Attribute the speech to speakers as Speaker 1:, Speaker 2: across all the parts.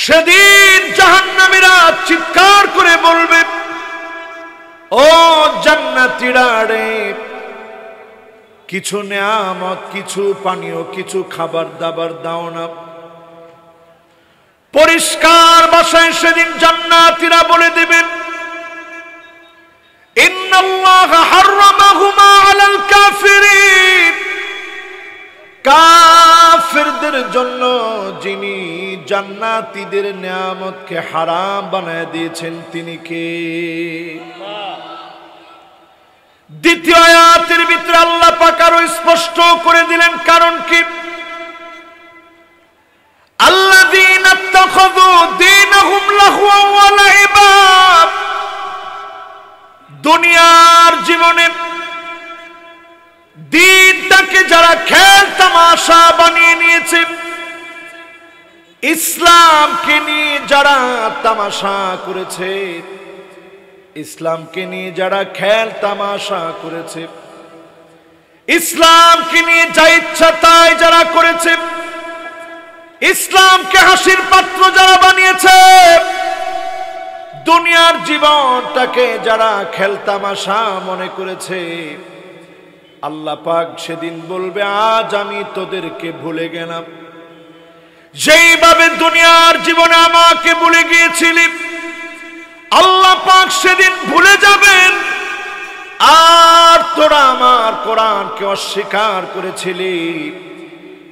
Speaker 1: সেদিন জাহান্নামীরা চিৎকার করে বলবে, ও জান্নাতীরা রে কিছু নেয়ামত, কিছু পানীয়, কিছু খাবার দাবার দাও না। পরিষ্কার বাসায় সেদিন জান্নাতীরা বলে দেবেন ইন্নাল্লাহ হাররামাহুমা আলাল কাফিরিন। কাফিরদের জন্য যিনি জান্নাতীদের নিয়ামতকে হারাম বানায় দিয়েছেন, তিনি কে? দ্বিতীয় আয়াতের ভিতরে আল্লাহ পাকারও স্পষ্ট করে দিলেন, কারণ কি? আল্লাহ দিন দুনিয়ার জীবনে দিনটাকে যারা খেল তামাশা বানিয়ে নিয়েছে, ইসলামকে নিয়ে যারা তামাশা করেছে, ইসলামকে নিয়ে যারা খেল তামাশা করেছে, ইসলামকে নিয়ে যা ইচ্ছা তাই যারা করেছে, ইসলামকে হাসির পাত্র যারা বানিয়েছে, দুনিয়ার জীবনটাকে যারা খেলতামাশা মনে করেছে আল্লাহ পাক সেদিন বলবে, আজ আমি তোদেরকে ভুলে গেলাম। যেইভাবে দুনিয়ার জীবনে আমাকে ভুলে গিয়েছিলি, আল্লাহ পাক সেদিন ভুলে যাবেন। আর তোরা আমার কোরআনকে অস্বীকার করেছিলি।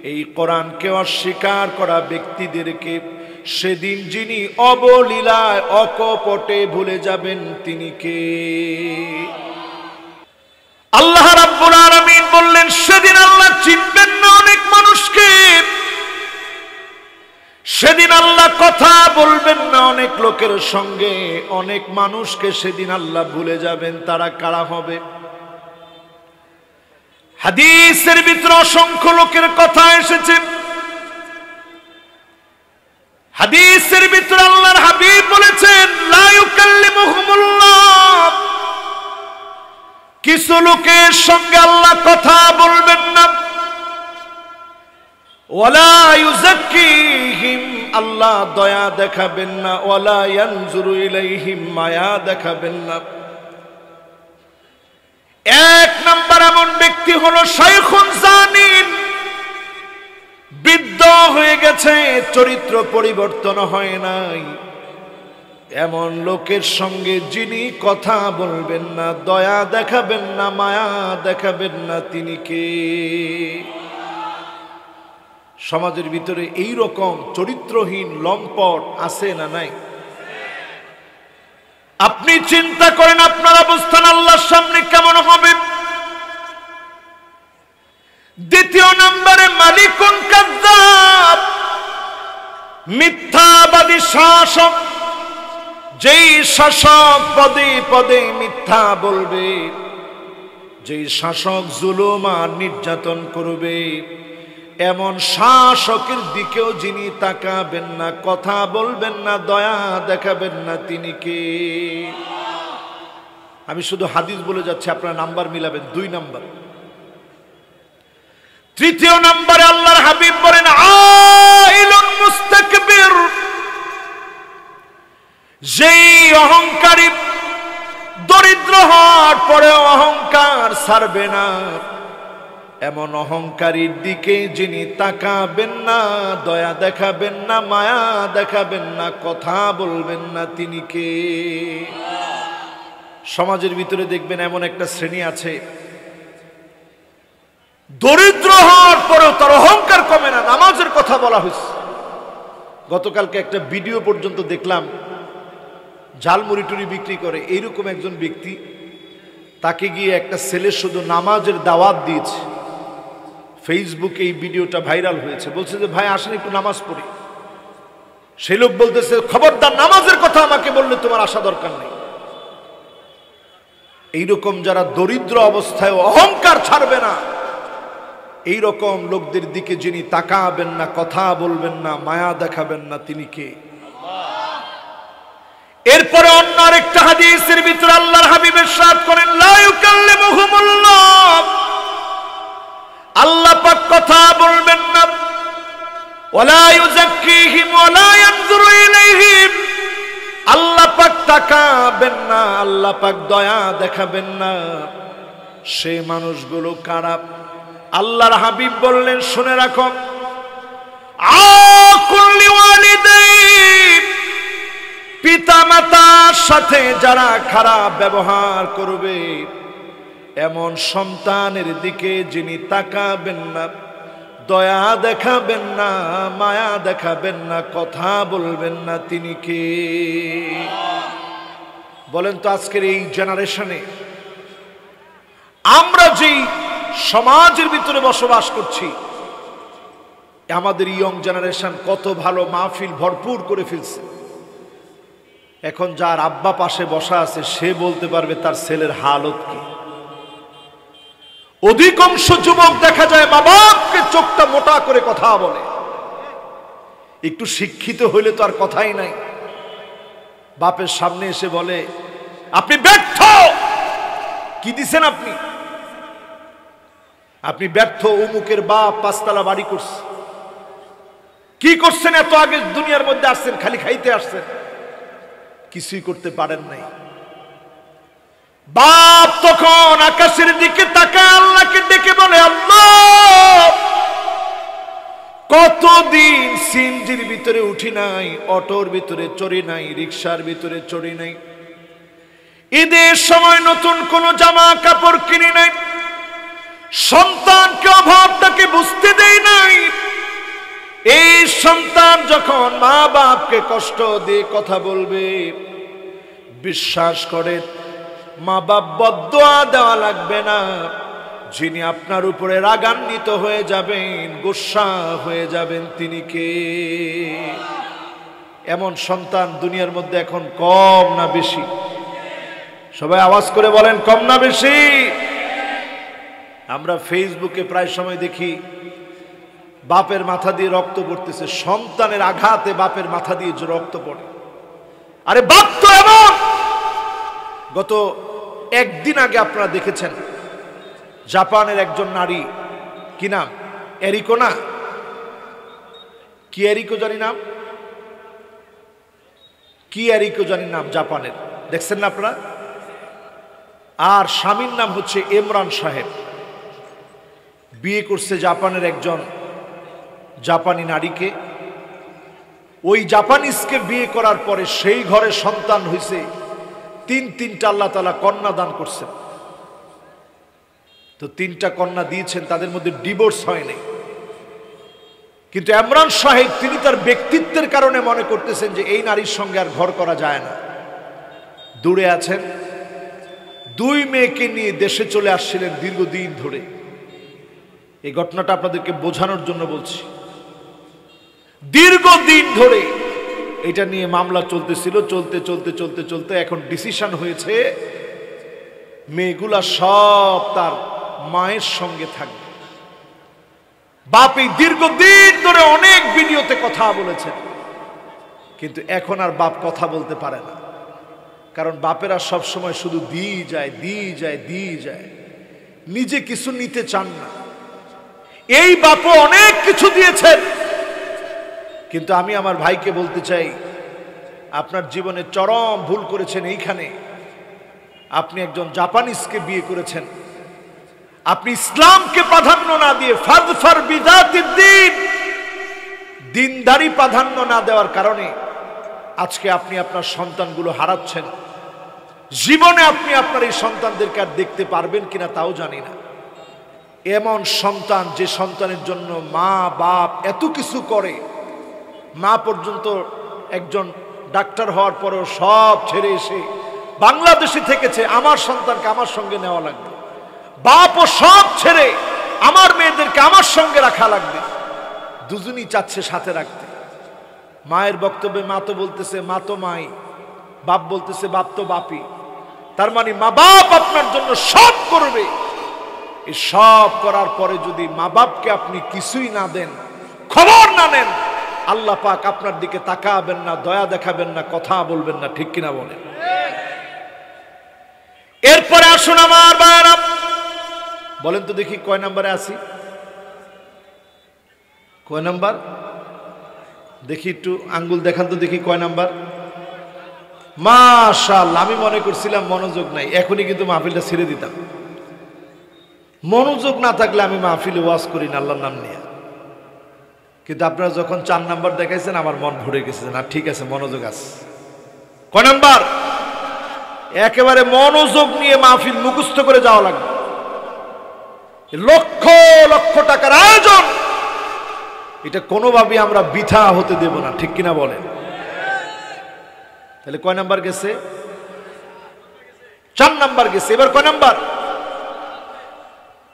Speaker 1: এই কোরআনকে অস্বীকার করা ব্যক্তিদেরকে সেদিন যিনি অবলীলায়, অকপটে ভুলে যাবেন তিনি কে? আল্লাহ রাব্বুল আলামিন বললেন, সেদিন আল্লাহ চিনবেন না অনেক মানুষকে। সেদিন আল্লাহ কথা বলবেন না অনেক লোকের সঙ্গে। অনেক মানুষকে সেদিন আল্লাহ ভুলে যাবেন, তারা কারা হবে? হাদিসের ভিতরে অসংখ্য লোকের কথা এসেছে। হাদিসের ভিতরে আল্লাহর হাবিব বলেছেন, লা ইউকাল্লিমুহুমুল্লাহ। কিছু লোকের সঙ্গে আল্লাহ কথা বলবেন না। ওয়ালা ইউজাক্কিহিম আল্লাহ দয়া দেখাবেন না। ওয়ালা মায়া দেখাবেন না। এক নাম্বার এমন ব্যক্তি হলো শাইখুন জানিন। বৃদ্ধ হয়ে গেছে, চরিত্র পরিবর্তন হয় নাই। এমন লোকের সঙ্গে যিনি কথা বলবেন না, দয়া দেখাবেন না, মায়া দেখাবেন না তিনি কে? সমাজের ভিতরে এই রকম চরিত্রহীন লম্পট আছে না নাই? আপনি চিন্তা করেন আপনার অবস্থান আল্লাহর সামনে কেমন হবে? দ্বিতীয় নম্বরে মালিকুন কাদ্দাব মিথ্যাবাদী শাসক। যেই শাসক পদে পদে মিথ্যা বলবে, যেই শাসক জুলুম আর নির্যাতন করবে, এমন শাসকের দিকেও যিনি তাকাবেন না, কথা বলবেন না, দয়া দেখাবেন না তিনি কে? আমি শুধু হাদিস বলে যাচ্ছি, আপনার নাম্বার মিলাবেন, দুই নাম্বার। তৃতীয় নম্বরে আল্লাহর হাবিব বলেন আইলুন মুস্তাকবির যেই অহংকারী দরিদ্র হওয়ার পরে অহংকার ছাড়বে না। এমন অহংকারীর দিকে যিনি তাকাবেন না, দয়া দেখাবেন না, মায়া দেখাবেন না, কথা বলবেন না তিনি কে? সমাজের ভিতরে দেখবেন এমন একটা শ্রেণি আছে। দরিদ্র হওয়ার পরেও তার অহংকার কমে না, নামাজের কথা বলা হয়েছে। গতকালকে একটা ভিডিও পর্যন্ত দেখলাম। ঝালমুড়ি টুরি বিক্রি করে, এইরকম একজন ব্যক্তি তাকে গিয়ে একটা ছেলে শুধু নামাজের দাওয়াত দিয়েছে। ফেসবুকে এই ভিডিওটা ভাইরাল হয়েছে। বলছে যে, ভাই, আসেন একটু নামাজ পড়ি। সেই লোক বলতেছে, খবরদার, নামাজের কথা আমাকে বললে তোমার আসা দরকার নেই। এইরকম যারা দরিদ্র অবস্থায় অহংকার ছাড়বে না এই রকম লোকদের দিকে যিনি তাকাবেন না, কথা বলবেন না, মায়া দেখাবেন না তিনি কে? এরপরে অন্য আরেকটা হাদিসের ভিতরে আল্লাহর হাবিবের সাথ করেন, লা ইউকাল্লিমুহুমুল্লাহ। আল্লাহ পাক কথা বলবেন না। ওয়ালা ইউজাক্কিহিম ওয়ালা ইয়ানজুরু তাকাবেন না, আল্লাহ পাক দয়া দেখাবেন না। সে মানুষগুলো কারা? আল্লাহর হাবিব বললেন, শুনে রাখো। আকুল্লি ওয়ালিদাইন। পিতা মাতার সাথে যারা খারাপ ব্যবহার করবে, এমন সন্তানের দিকে যিনি তাকাবেন না, দয়া দেখাবেন না, মায়া দেখাবেন না, কথা বলবেন না তিনি কে? বলেন তো আজকের এই জেনারেশনে আমরা যেই সমাজের ভিতরে বসবাস করছি, আমাদের ইয়ং জেনারেশন কত ভালো মাহফিল ভরপুর করে ফেলছে। এখন যার আব্বা পাশে বসা আছে, সে বলতে পারবে তার ছেলের হালত কি? অধিকাংশ যুবক দেখা যায় মা বাপকে চোখটা মোটা করে কথা বলে। একটু শিক্ষিত হইলে তো আর কথাই নাই। বাপের সামনে এসে বলে, আপনি ব্যর্থ! কি দিছেন আপনি? আপনি ব্যর্থ অমুকের বাপ পাঁচতলা বাড়ি করছে। কি করছেন এত আগে? দুনিয়ার মধ্যে আসছেন, খালি খাইতে আসছেন। কিছুই করতে পারেন নাই। বাপ তখন আকাশের দিকে তাকায় আল্লাহকে ডেকে বলে, আল্লাহ, কতদিন সিনজির ভিতরে উঠি নাই, অটোর ভিতরে চড়ি নাই রিক্সার ভিতরে চড়ি নাই? ঈদের সময় নতুন কোন জামা কাপড় কিনি নাই। সন্তানকে অভাবটাকে বুঝতে দেই নাই। এই সন্তান যখন মা বাপকে কষ্ট দিয়ে কথা বলবে, বিশ্বাস করে, মা বাপ বদোয়া দেওয়া লাগবে না। যিনি আপনার উপরে রাগান্বিত হয়ে যাবেন, গোসা হয়ে যাবেন তিনি কে? এমন সন্তান দুনিয়ার মধ্যে এখন কম না বেশি। সবাই আওয়াজ করে বলেন, কম না বেশি। আমরা ফেসবুকে প্রায় সময় দেখি বাপের মাথা দিয়ে রক্ত পড়তেছে, সন্তানের আঘাতে বাপের মাথা দিয়ে যে রক্ত পড়ে। আরে বাপ তো এমন! গত একদিন আগে আপনারা দেখেছেন, জাপানের একজন নারী, কি নাম? এরিকো না? কি এরিকো জানি নাম? কি এরিকো জানি নাম জাপানের? দেখছেন না আপনারা? আর স্বামীর নাম হচ্ছে ইমরান সাহেব। বিয়ে করছে জাপানের একজন জাপানি নারীকে। ওই জাপানিজকে বিয়ে করার পরে সেই ঘরে সন্তান হয়েছে তিন তিনটা আল্লাহ তালা কন্যা দান করছেন। তো তিনটা কন্যা দিয়েছেন, তাদের মধ্যে ডিভোর্স হয়নি কিন্তু ইমরান সাহেব, তিনি তার ব্যক্তিত্বের কারণে মনে করতেছেন যে এই নারীর সঙ্গে আর ঘর করা যায় না। দূরে আছেন। দুই মেয়েকে নিয়ে দেশে চলে আসছিলেন দীর্ঘদিন ধরে। এই ঘটনাটা আপনাদেরকে বোঝানোর জন্য বলছি। দীর্ঘদিন ধরে এটা নিয়ে মামলা চলতেছিল, চলতে চলতে চলতে চলতে এখন ডিসিশন হয়েছে, মেয়েগুলা সব তার মায়ের সঙ্গে থাকবে। বাপ দীর্ঘদিন ধরে অনেক ভিডিওতে কথা বলেছেন, কিন্তু এখন আর বাপ কথা বলতে পারে না। কারণ বাপেরা সব সময় শুধু দিয়ে যায় দিয়ে যায় দিয়ে যায়। নিজে কিছু নিতে চান না। এই বাপও অনেক কিছু দিয়েছেন। কিন্তু আমি আমার ভাইকে বলতে চাই, আপনার জীবনে চরম ভুল করেছেন এইখানে। আপনি একজন জাপানিজকে বিয়ে করেছেন। আপনি ইসলামকে প্রাধান্য না দিয়ে ফাদফার বিদাতির দিন দিনদারি প্রাধান্য না দেওয়ার কারণে আজকে আপনি আপনার সন্তানগুলো হারাচ্ছেন। জীবনে আপনি আপনার এই সন্তানদেরকে আর দেখতে পারবেন কিনা তাও জানি না। এমন সন্তান যে সন্তানের জন্য মা, বাপ এত কিছু করে মা পর্যন্ত একজন ডাক্তার হওয়ার পরেও সব ছেড়ে এসে বাংলাদেশে থেকেছে, আমার সন্তানকে আমার সঙ্গে নেওয়া লাগবে। বাপও সব ছেড়ে আমার মেয়েদেরকে আমার সঙ্গে রাখা লাগবে। দুজনই চাচ্ছে সাথে রাখতে। মায়ের বক্তব্যে মা তো বলতেছে, মা তো মাই। বাপ বলতেছে, বাপ তো বাপি তার মানে মা বাপ আপনার জন্য সব করবে। এই সব করার পরে যদি মা বাপকে আপনি কিছুই না দেন, খবর না নেন আল্লাহ পাক আপনার দিকে তাকাবেন না, দয়া দেখাবেন না, কথা বলবেন না, ঠিক কিনা বলেন? এরপরে আসুন আমার বলেন তো দেখি কয় নাম্বারে আছি? কয় নাম্বার? দেখি একটু আঙ্গুল দেখান তো দেখি কয় নাম্বার। মাশাল আমি মনে করছিলাম মনোযোগ নাই, এখনই কিন্তু মাহফিলটা ছেড়ে দিতাম। মনোযোগ না থাকলে আমি মাহফিলে ওয়াজ করি না, আল্লাহর নাম নিয়ে। কিন্তু আপনারা যখন চার নাম্বার দেখাইছেন আমার মন ভরে গেছে না ঠিক আছে মনোযোগ আছে। কয় নাম্বার? একেবারে মনোযোগ নিয়ে মাহফিল মুখস্থ করে যাওয়া লাগবে। লক্ষ লক্ষ টাকার আয়োজন। এটা কোনোভাবেই আমরা বিথা হতে দেব না ঠিক কিনা বলেন? তাহলে কয় নাম্বার গেছে? চার নাম্বার গেছে। এবার কয় নাম্বার?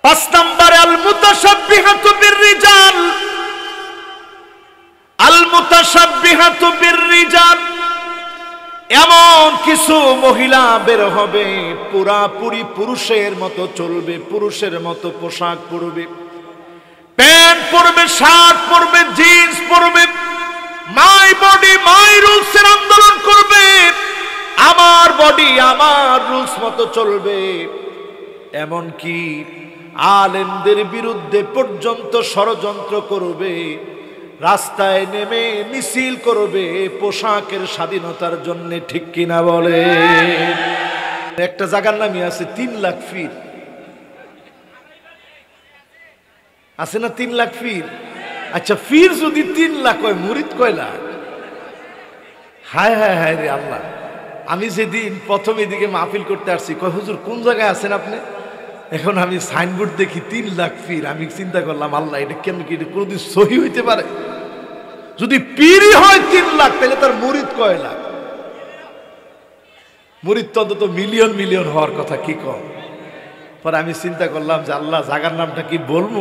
Speaker 1: পাঁচ নাম্বারে আল মুতাসাব্বিহাতু বিররিজাল আল মুতাসাব্বিহাতু এমন কিছু মহিলা বের হবে পুরাপুরি পুরুষের মতো চলবে, পুরুষের মতো পোশাক পরবে। প্যান্ট পরবে, শার্ট পরবে, জিন্স পরবে। মাই বডি, মাই রুলস এর আন্দোলন করবে। আমার বডি, আমার রুলস মতো চলবে। এমন কি বিরুদ্ধে পর্যন্ত ষড়যন্ত্র করবে। রাস্তায় নেমে মিছিল করবে পোশাকের স্বাধীনতার জন্য, ঠিক কিনা বলে? একটা জায়গার নামই আছে তিন লাখ ফির। আছে না তিন লাখ ফির? আচ্ছা ফির যদি তিন লাখ হয়, মুরিদ কয় লাখ? হায় হায় হায় রে আল্লাহ। আমি যেদিন প্রথম এদিকে মাহফিল করতে আসছি, কয়, হুজুর, কোন জায়গায় আছেন আপনি? এখন আমি সাইনবোর্ড দেখি তিন লাখ ফির। আমি চিন্তা করলাম, আল্লাহ, এটা কেন কি? এটা কোনোদিন সহি হইতে পারে? যদি পীরই হয় তিন লাখ, তাহলে তার মুরিদ কয় লাখ? মুরিদ তো অন্তত মিলিয়ন মিলিয়ন হওয়ার কথা, কি কম? পরে আমি চিন্তা করলাম যে আল্লাহ জাগার নামটা কি বলব?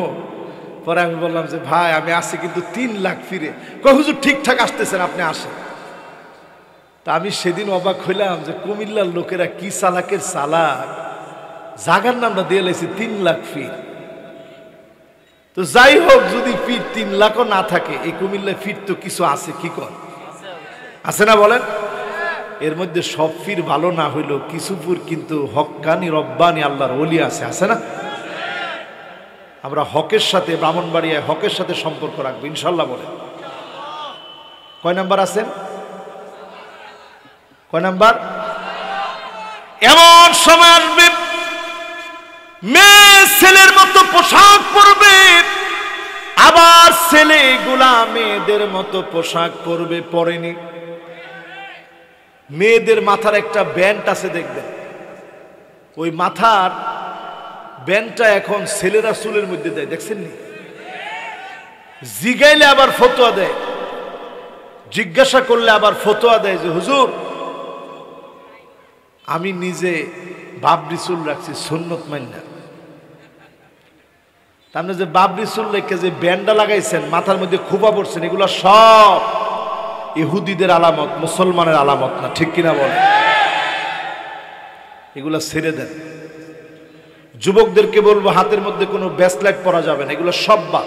Speaker 1: পরে আমি বললাম যে, ভাই, আমি আসি কিন্তু তিন লাখ ফিরে। হুজুর, ঠিকঠাক আসতেছেন, আপনি আসেন। তা আমি সেদিন অবাক হইলাম যে কুমিল্লার লোকেরা কি চালাকের চালাক? জাগার নামটা দিয়ে লাইছে তিন লাখ ফিট তো যাই হোক, যদি ফিট তিন লাখও না থাকে, এই কুমিল্লায় ফিট তো কিছু আছে, কি কর? আছে না বলেন? এর মধ্যে সব ফির ভালো না হইলেও কিছুপুর কিন্তু হকানি, রব্বানি, আল্লাহর অলি আছে আছে না? আমরা হকের সাথে, ব্রাহ্মণবাড়িয়ায় হকের সাথে সম্পর্ক রাখব, ইনশাল্লাহ বলে কয় নাম্বার আছেন কয় নাম্বার? এমন সময় আসবে মেয়ে ছেলের মতো পোশাক পরবে, আবার ছেলে গুলা মেয়েদের মতো পোশাক পরবে, পরেনি। মেয়েদের মাথার একটা ব্যান্ড আছে দেখবেন। ওই মাথার ব্যান্ডটা এখন ছেলেরা চুলের মধ্যে দেয়, দেখছেন জিগাইলে আবার ফতোয়া দেয়, জিজ্ঞাসা করলে আবার ফতোয়া দেয় যে, হুজুর, আমি নিজে বাবরি চুল রাখছি সুন্নত মান্না তার মানে যে বাবরি চুল রেখে যে ব্যান্ডটা লাগাইছেন, মাথার মধ্যে খুবা পড়ছেন এগুলো সব ইহুদিদের আলামত, মুসলমানের আলামত না, ঠিক কিনা বলে? এগুলো ছেড়ে দেন। যুবকদেরকে বলব, হাতের মধ্যে কোনো ব্যাসলাইট পরা যাবে না, এগুলো সব বা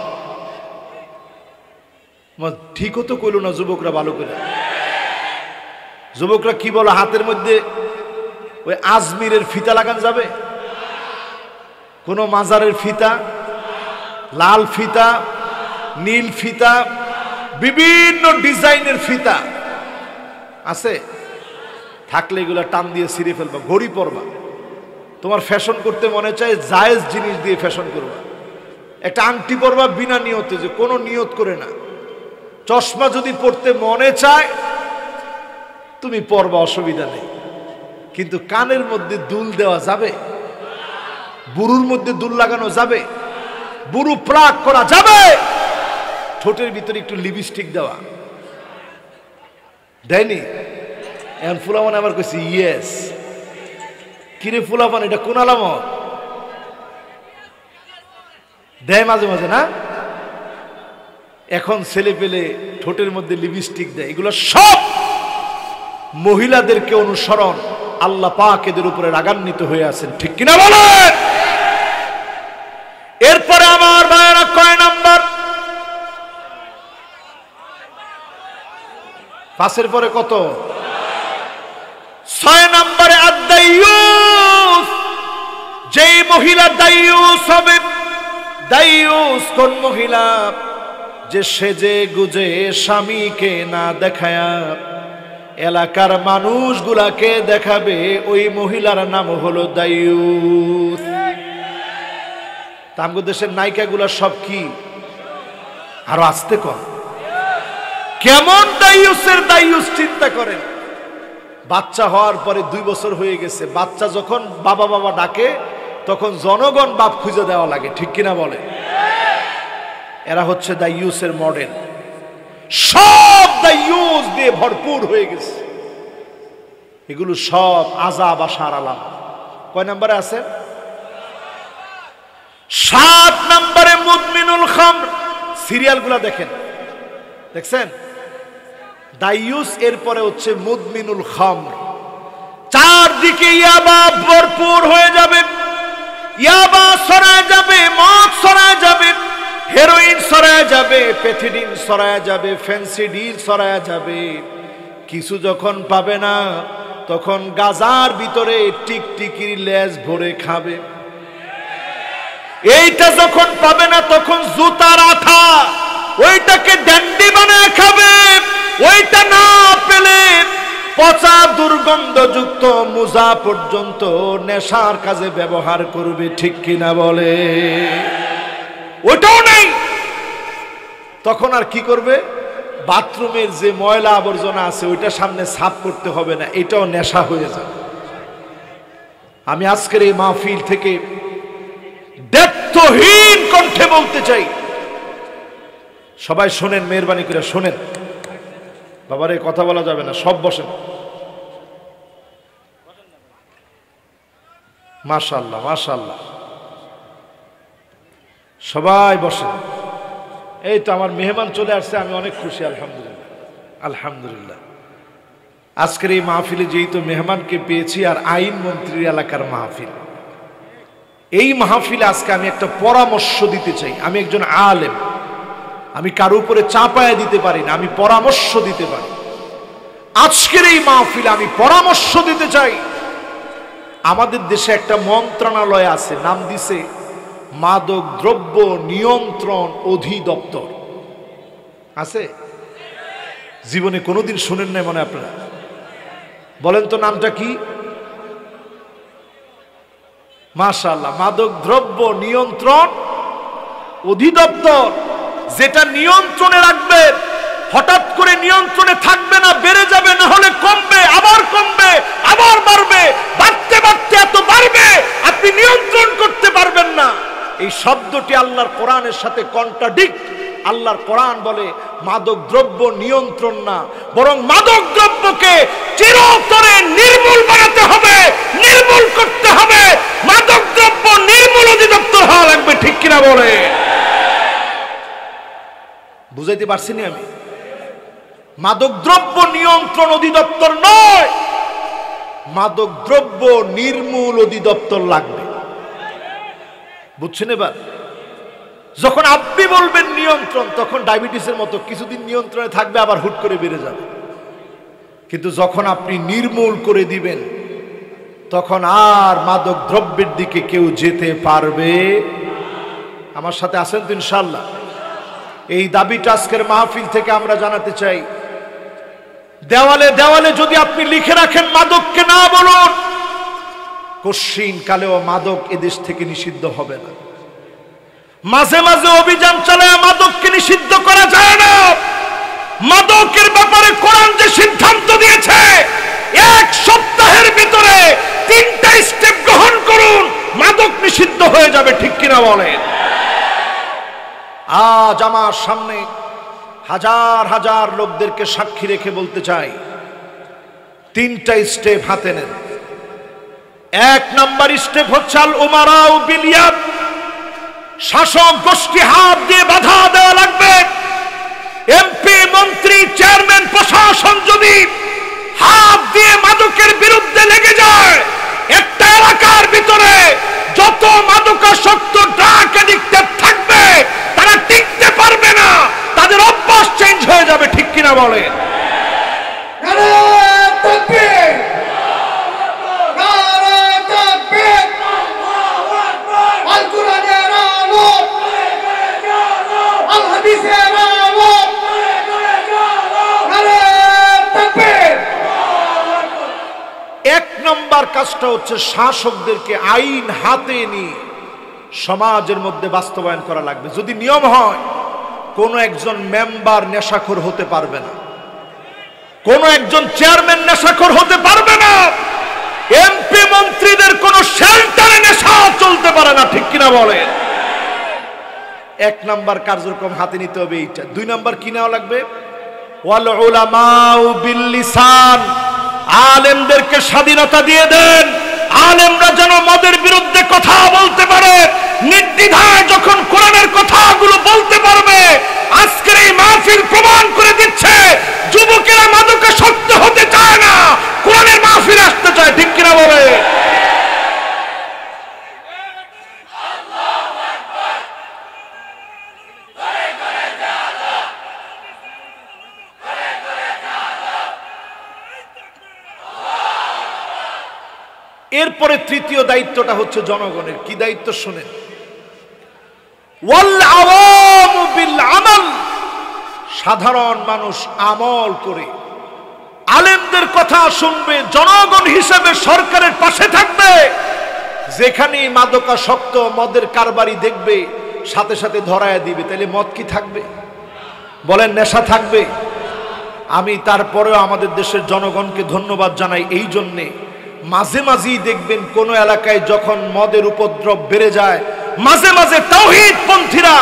Speaker 1: ঠিকও তো কইল না যুবকরা ভালো করে। যুবকরা কি বলো, হাতের মধ্যে ওই আজমিরের ফিতা লাগান যাবে? কোনো মাজারের ফিতা? লাল ফিতা? নীল ফিতা? বিভিন্ন ডিজাইনের ফিতা। আছে? থাকলে এগুলো টান দিয়ে ছিঁড়ে ফেলবা, ঘড়ি পরবা। তোমার ফ্যাশন করতে মনে চায়, জায়েজ জিনিস দিয়ে ফ্যাশন করবা। একটা আংটি পরবা বিনা নিয়তে, যে কোনো নিয়ত করে না। চশমা যদি পড়তে মনে চায়, তুমি পরবা, অসুবিধা নেই। কিন্তু কানের মধ্যে দুল দেওয়া যাবে, বুরুর মধ্যে দুল লাগানো যাবে, বুরু প্রাক করা যাবে। ঠোঁটের ভিতরে একটু লিপস্টিক দেওয়া। দেয়নি? এখন ফুলামান আবার কইছি ইয়েস কিরে ফুলাপান এটা কোন আলামত? দেয় মাঝে মাঝে, না? এখন ছেলে পেলে ঠোঁটের মধ্যে লিপস্টিক দেয়। এগুলো সব মহিলাদেরকে অনুসরণ। আল্লাহ পাক এদের উপরে রাগান্বিত হয়ে আছেন। ঠিক কিনা বলেন? এরপরে আমার ভাইয়েরা কয় নাম্বার? পাশের পরে কত? ছয় নম্বরে আদাইয়ুস যেই মহিলা দাইয়ুস হবে, দাইয়ুস কোন মহিলা? যে সেজে গুজে স্বামীকে না দেখায়া এলাকার মানুষগুলাকে দেখাবে, ওই মহিলার নাম হলো দায়ুস তামগো দেশের নায়িকাগুলা সব কি? আরও আসতে কর কেমন দায়ুসের দায়ুস চিন্তা করেন? বাচ্চা হওয়ার পরে দুই বছর হয়ে গেছে, বাচ্চা যখন বাবা বাবা ডাকে, তখন জনগণ বাপ খুঁজে দেওয়া লাগে, ঠিক কিনা বলে এরা হচ্ছে দ্য ইউসের মডেল সব দ্য ইউজ দিয়ে ভরপুর হয়ে গেছে। এগুলো সব আজাব আসার আলাম কয় নম্বরে আছেন সাত নম্বরে মুদমিনুল খাম সিরিয়ালগুলো দেখেন। দেখছেন? দাইয়ুস এরপরে হচ্ছে মুদমিনুল খামর। চারদিকে ইয়াবা ভরপুর হয়ে যাবে। ইয়াবা সরায় যাবে, মদ সরায় যাবে। হেরোইন সরায় যাবে পেথিডিন সরায় যাবে ফ্যান্সিডিল সরায় যাবে। কিছু যখন পাবে না, তখন গাজার ভিতরে টিকটিকির লেজ ভরে খাবে। এইটা যখন পাবে না, তখন জুতার আঠা, ওইটাকে ড্যান্ডি বানায় খাবে। ওইটা না পেলে পচা দুর্গন্ধযুক্ত মুজা পর্যন্ত নেশার কাজে ব্যবহার করবে, ঠিক কিনা বলে? ওটাও নেই। তখন আর কি করবে? বাথরুমের যে ময়লা আবর্জনা আছে, ওইটা সামনে সাফ করতে হবে না, এটাও নেশা হয়ে যাবে। আমি আজকের এই মাহফিল থেকে দেবহীন কণ্ঠে বলতে চাই। সবাই শোনেন, মেহরবানি করে শোনেন। বাবার এই কথা বলা যাবে না, সব বসেন। মাশাল্লাহ মাশাল্লাহ সবাই বসে। এই তো আমার মেহমান চলে আসছে, আমি অনেক খুশি, আলহামদুলিল্লাহ। আলহামদুলিল্লাহ। আজকের এই মাহফিলে যেই তো মেহমানকে পেয়েছি আর আইন মন্ত্রী এলাকার মাহফিল। এই মাহফিলে আজকে আমি একটা পরামর্শ দিতে চাই। আমি একজন আলেম। আমি কারও উপরে চাপায় দিতে পারি না, আমি পরামর্শ দিতে পারি। আজকের এই মাহফিলে আমি পরামর্শ দিতে চাই। আমাদের দেশে একটা মন্ত্রণালয় আছে, নাম দিছে মাদক দ্রব্য নিয়ন্ত্রণ অধিদপ্তর। আছে? জীবনে কোনোদিন শুনেন নাই মনে আপনারা। বলেন তো নামটা কি? মাশাল্লাহ মাদক দ্রব্য নিয়ন্ত্রণ অধিদপ্তর। যেটা নিয়ন্ত্রণে রাখবে, হঠাৎ করে নিয়ন্ত্রণে থাকবে না, বেড়ে যাবে, না হলে কমবে, আবার কমবে, আবার বাড়বে, বাড়তে বাড়তে এত বাড়বে, আপনি নিয়ন্ত্রণ করতে পারবেন না। এই শব্দটি আল্লাহর কোরআনের সাথে কন্ট্রাডিক্ট আল্লাহর কোরআন বলে, মাদক দ্রব্য নিয়ন্ত্রণ না, বরং মাদক দ্রব্যকে চিরতরে নির্মূল বানাতে হবে, নির্মূল করতে হবে। মাদক দ্রব্য নির্মূল অধিদপ্তর হওয়া লাগবে, ঠিক কিনা বলে? বুঝাইতে পারছি না আমি? মাদক দ্রব্য নিয়ন্ত্রণ অধিদপ্তর নয়, মাদক দ্রব্য নির্মূল অধিদপ্তর লাগবে। বুঝছেন এবার? যখন আপনি বলবেন নিয়ন্ত্রণ, তখন ডায়াবেটিসের মতো কিছুদিন নিয়ন্ত্রণে থাকবে, আবার হুট করে বেড়ে যাবে। কিন্তু যখন আপনি নির্মূল করে দিবেন, তখন আর মাদক দ্রব্যের দিকে কেউ যেতে পারবে আমার সাথে আসেন তো ইনশাল্লাহ এই দাবিটা আজকের মাহফিল থেকে আমরা জানাতে চাই। দেওয়ালে দেওয়ালে যদি আপনি লিখে রাখেন, মাদককে না বলুন। কশিন কালেও মাদক এদেশ থেকে নিষিদ্ধ হবে না। মাঝে মাঝে অভিযান চালায় মাদককে নিষিদ্ধ করা যায় না। মাদকের ব্যাপারে কোরআন যে সিদ্ধান্ত দিয়েছে, এক সপ্তাহের ভিতরে তিনটা স্টেপ গ্রহণ করুন, মাদক নিষিদ্ধ হয়ে যাবে, ঠিক কিনা বলেন? আজ আমার সামনে হাজার হাজার লোকদেরকে সাক্ষী রেখে বলতে চাই, তিনটা স্টেপ হাতে নেন। এক নাম্বার স্টেপ হচ্ছে আল উমারাউ বিলিয়াদ। শাসক গোষ্ঠী হাত দিয়ে বাধা দেওয়া লাগবে। এমপি, মন্ত্রী, চেয়ারম্যান, প্রশাসন যদি হাত দিয়ে মাদকের বিরুদ্ধে লেগে যায়, একটা এলাকার ভিতরে যত মাদকাসক্ত ড্রাগ এডিক্টেড থাকবে, তারা টিকতে পারবে না। তাদের অভ্যাস চেঞ্জ হয়ে যাবে, ঠিক কিনা বলে নাম্বার কাজটা হচ্ছে শাসকদেরকে আইন হাতে নিয়ে সমাজের মধ্যে বাস্তবায়ন করা লাগবে। যদি নিয়ম হয়, কোনো একজন মেম্বার নেশাখোর হতে পারবে না। কোন একজন চেয়ারম্যান নেশাখোর হতে পারবে না। এক নাম্বার কার্যক্রম হাতে নিতে হবে এইটা। দুই নাম্বার কি নেওয়া লাগবে? আলেমদেরকে স্বাধীনতা দিয়ে দেন। আলেমরা যেন মদের বিরুদ্ধে কথা বলতে পারে। নির্দ্বিধায় যখন কোরআনের কথাগুলো বলতে পারবে, আজকের এই মাহফিল প্রমাণ করে দিচ্ছে, যুবকেরা মাদকে শক্ত হতে চায় না। কোরআনের মাহফিল আসতে চায়, ঠিক কিনা বলে? এরপরে তৃতীয় দায়িত্বটা হচ্ছে জনগণের। কি দায়িত্ব শোনেন? সাধারণ মানুষ আমল করে। আলেমদের কথা শুনবে, জনগণ হিসেবে সরকারের পাশে থাকবে। যেখানে মাদকাসক্ত মদের কারবারি দেখবে, সাথে সাথে ধরায় দিবে। তাহলে মদ কি থাকবে? বলেন, নেশা থাকবে? আমি তারপরেও আমাদের দেশের জনগণকে ধন্যবাদ জানাই এই জন্যে। মাঝে মাঝেই দেখবেন কোন এলাকায় যখন মদের উপদ্রব বেড়ে যায়, মাঝে মাঝে তাওহিদ পন্থীরা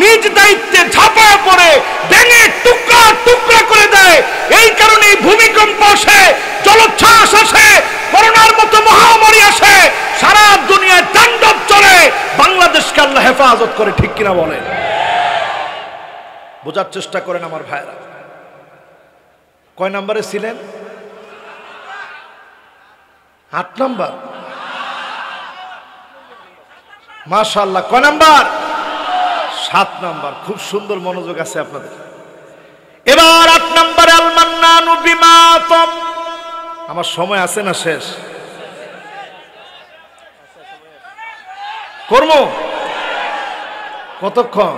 Speaker 1: নিজ দায়িত্বে ঝাঁপায় পড়ে, ভেঙে টুকরা টুকরা করে দেয়। এই কারণে ভূমিকম্প আসে, জলোচ্ছ্বাস আসে, করোনার মতো মহামারী আসে, সারা দুনিয়ায় তাণ্ডব চলে। বাংলাদেশকে আল্লাহ হেফাজত করে, ঠিক কিনা বলে বোঝার চেষ্টা করেন আমার ভাইরা কয় নম্বরে ছিলেন? আট নম্বর। মাশাল্লাহ কয় নাম্বার? সাত নাম্বার, খুব সুন্দর মনোযোগ আছে আপনাদের। এবার আট নম্বরে আমার সময় আছে না শেষ? কর্ম? কতক্ষণ?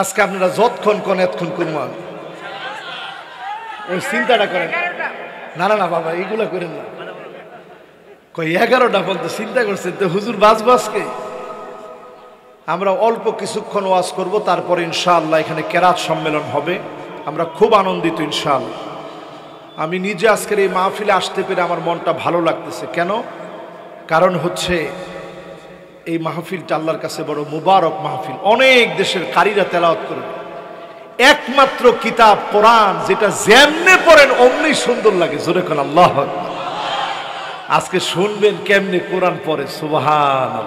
Speaker 1: আজকে আপনারা যতক্ষণ কোন এতক্ষণ করব আমি। ওই চিন্তাটা করেন। না না না, বাবা, এইগুলো করেন না। কই এগারোটা পর্যন্ত চিন্তা করছেন তো হুজুর বাস বাসকে আমরা অল্প কিছুক্ষণ ওয়াজ করব, তারপরে ইনশাআল্লাহ এখানে কেরাত সম্মেলন হবে। আমরা খুব আনন্দিত ইনশাআল্লাহ। আমি নিজে আজকের এই মাহফিলে আসতে পেরে আমার মনটা ভালো লাগতেছে। কেন? কারণ হচ্ছে এই মাহফিলটা আল্লাহর কাছে বড় মুবারক মাহফিল। অনেক দেশের কারীরা তেলাওয়াত করবে একমাত্র কিতাব, কোরআন, যেটা যেমনে পড়েন, অমনি সুন্দর লাগে। জোরে কোন আল্লাহ আজকে শুনবেন কেমনে কোরআন পড়ে সুবাহান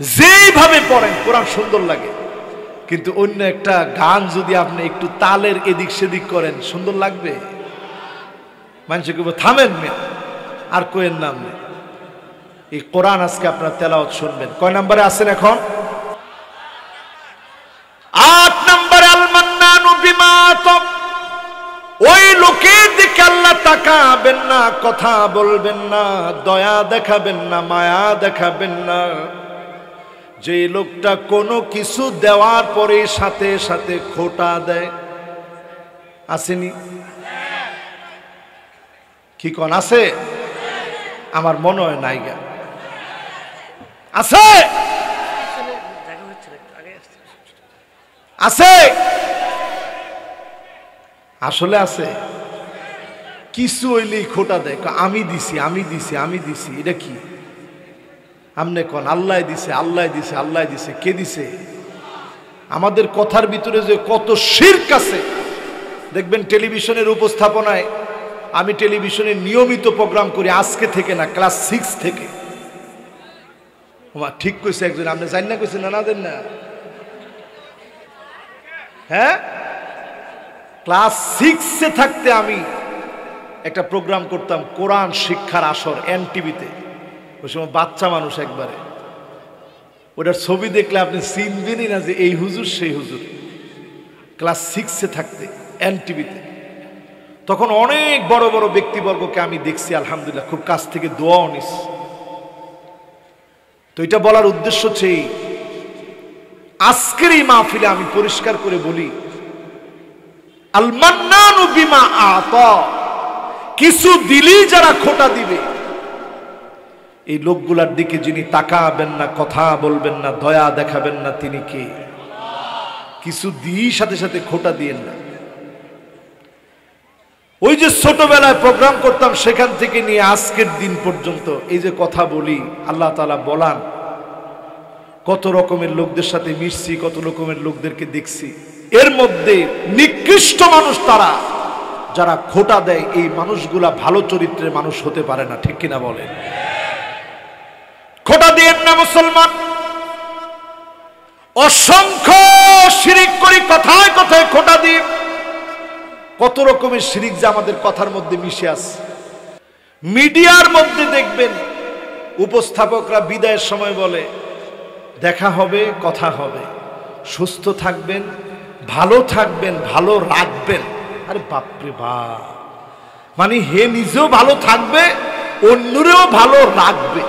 Speaker 1: যেইভাবে পড়েন, কোরআন সুন্দর লাগে। কিন্তু অন্য একটা গান যদি আপনি একটু তালের এদিক সেদিক করেন, সুন্দর লাগবে? মানুষ কেউ থামেন আর কোয়ের নাম নেই এই কোরআন আজকে আপনার তেলাওয়াত শুনবেন। কয় নম্বরে আছেন এখন? আট নম্বরে আল মান্নানু বিমাতম ওই লোকের দিকে আল্লাহ তাকাবেন না কথা বলবেন না দয়া দেখাবেন না মায়া দেখাবেন না। যে লোকটা কোনো কিছু দেওয়ার পরে সাথে সাথে খোটা দেয়। আসেনি? কি কন আছে? আমার মনে হয় নাইগা আছে? আছে? আসলে আছে? কিছু হইলেই খোটা দেয়। আমি দিছি আমি দিছি আমি দিছি, এটা কি? আমনে কন, আল্লাহ দিছে আল্লাহ দিছে আল্লাহ দিছে, কে দিছে? আমাদের কথার ভিতরে যে কত শির্ক আছে, দেখবেন টেলিভিশনের উপস্থাপনায় আমি টেলিভিশনে নিয়মিত প্রোগ্রাম করি, আজকে থেকে না, ক্লাস সিক্স থেকে। ঠিক কইছে একজন, আপনি জানি না কইছেন না না দেন না? হ্যাঁ? ক্লাস সিক্সে থাকতে আমি একটা প্রোগ্রাম করতাম কোরআন শিক্ষার আসর এন টিভিতে ওই সময় বাচ্চা মানুষ একবারে। ওটার ছবি দেখলে আপনি চিনবেনই না যে এই হুজুর সেই হুজুর। ক্লাস সিক্সে থাকতে এন টিভিতে তখন অনেক বড় বড় ব্যক্তিবর্গকে আমি দেখছি আলহামদুলিল্লাহ খুব কাছ থেকে দোয়াও নিস। তো এটা বলার উদ্দেশ্য এই, আজকের এই মাহফিলে আমি পরিষ্কার করে বলি আল বিমা আতা। কিছু দিলেই যারা খোটা দিবে। এই লোকগুলার দিকে যিনি তাকাবেন না, কথা বলবেন না, দয়া দেখাবেন না, তিনি কে? কিছু দিই সাথে সাথে খোটা দিয়েন না। ওই যে ছোটবেলায় প্রোগ্রাম করতাম, সেখান থেকে নিয়ে আজকের দিন পর্যন্ত এই যে কথা বলি, আল্লাহ তালা বলান, কত রকমের লোকদের সাথে মিশছি, কত রকমের লোকদেরকে দেখছি। এর মধ্যে নিকৃষ্ট মানুষ তারা। যারা খোটা দেয়, এই মানুষগুলা ভালো চরিত্রের মানুষ হতে পারে না, ঠিক কিনা বলেন? খোটা দিয়েন না মুসলমান। অসংখ্য শিরিক করি, কথায় কথায় খোটা দিয়ে কত রকমের শিরিক যে আমাদের কথার মধ্যে মিশে আছে। মিডিয়ার মধ্যে দেখবেন, উপস্থাপকরা বিদায়ের সময় বলে, দেখা হবে, কথা হবে, সুস্থ থাকবেন ভালো থাকবেন, ভালো রাখবেন। আরে বাপরে বাপ। মানে হে নিজেও ভালো থাকবে, অন্যরেও ভালো রাখবে।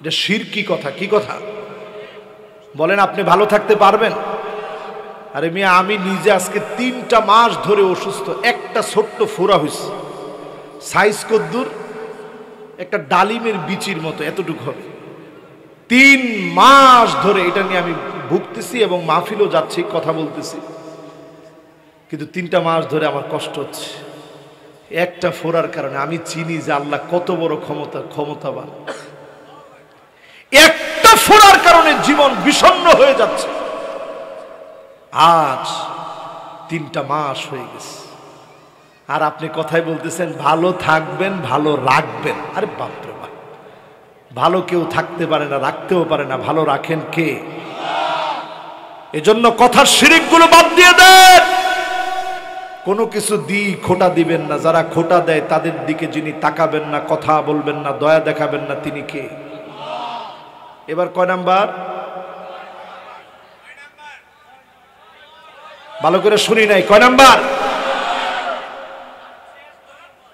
Speaker 1: এটা শির কি কথা? কি কথা? বলেন, আপনি ভালো থাকতে পারবেন? আরে মেয়ে, আমি নিজে আজকে তিনটা মাস ধরে অসুস্থ। একটা ছোট্ট ফোড়া হয়েছে সাইজ কদ্দুর, একটা ডালিমের বিচির মতো, এতটুকু হবে। তিন মাস ধরে এটা নিয়ে আমি ভুগতেছি এবং মাহফিলও যাচ্ছি, কথা বলতেছি। কিন্তু তিনটা মাস ধরে আমার কষ্ট হচ্ছে। একটা ফোরার কারণে আমি চিনি যে আল্লাহ কত বড় ক্ষমতা, ক্ষমতাবান। একটা ফোরার কারণে জীবন বিষণ্ণ হয়ে যাচ্ছে। আজ তিনটা মাস হয়ে গেছে। আর আপনি কথাই বলতেছেন, ভালো থাকবেন, ভালো রাখবেন। আরে বাপরে বাপ। ভালো কেউ থাকতে পারে না, রাখতেও পারে না। ভালো রাখেন কে? এজন্য কথার শিরিকগুলো বাদ দিয়ে দেন। কোনো কিছু দি খোটা দিবেন না। যারা খোটা দেয়, তাদের দিকে যিনি তাকাবেন না, কথা বলবেন না, দয়া দেখাবেন না, তিনি কে? এবার কয় নাম্বার? ভালো করে শুনি নাই। কয় নাম্বার?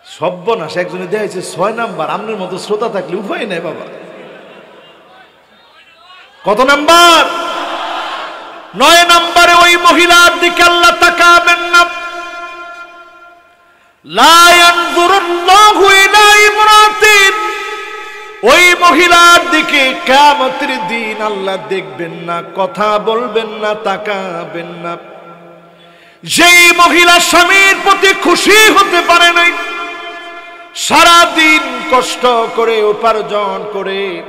Speaker 1: সব্যনাশ, একজনে দেখাইছে ছয় নাম্বার। আপনার মতো শ্রোতা থাকলে উপায় নাই বাবা। কত নাম্বার? নয় নাম্বারে ওই মহিলার দিকে আল্লাহ তাকাবেন না। ওই মহিলার দিকে দিন আল্লাহ দেখবেন না, কথা বলবেন না, তাকাবেন না। যেই মহিলা স্বামীর প্রতি খুশি হতে পারে নাই সারা দিন কষ্ট করে উপার্জন করে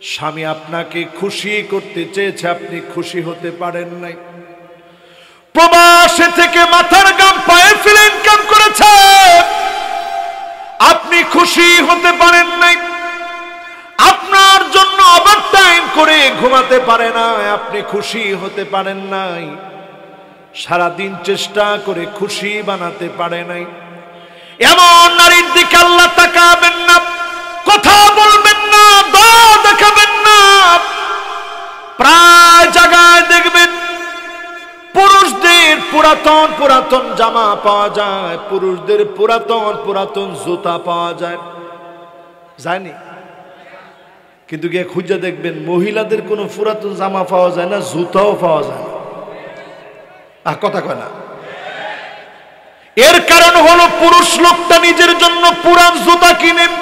Speaker 1: স্বামী আপনাকে খুশি করতে চেয়েছে, আপনি খুশি হতে পারেন নাই। প্রবাসে থেকে মাথার গাম পায়ে ফেলে ইনকাম করেছে। আপনি খুশি হতে পারেন নাই। আপনার জন্য ওভার টাইম করে ঘুমাতে পারে না, আপনি খুশি হতে পারেন নাই। সারাদিন চেষ্টা করে খুশি বানাতে পারে নাই। এমন নারীর দিকে আল্লাহ তাকাবেন না, কথা বলবেন না না প্রায় জায়গায় দেখবেন পুরুষদের পুরাতন পুরাতন জামা পাওয়া যায়, পুরুষদের পুরাতন পুরাতন জুতা পাওয়া যায়। জানি কিন্তু গিয়ে খুঁজে দেখবেন মহিলাদের কোনো পুরাতন জামা পাওয়া যায় না, জুতাও পাওয়া যায় না। আহ কথা কয় না। এর কারণ হলো পুরুষ লোকটা নিজের জন্য পুরান জুতা কিনেন